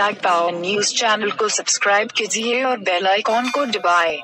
Hashtag power news channel को subscribe कीजिए और बेल आइकॉन को दबाएँ।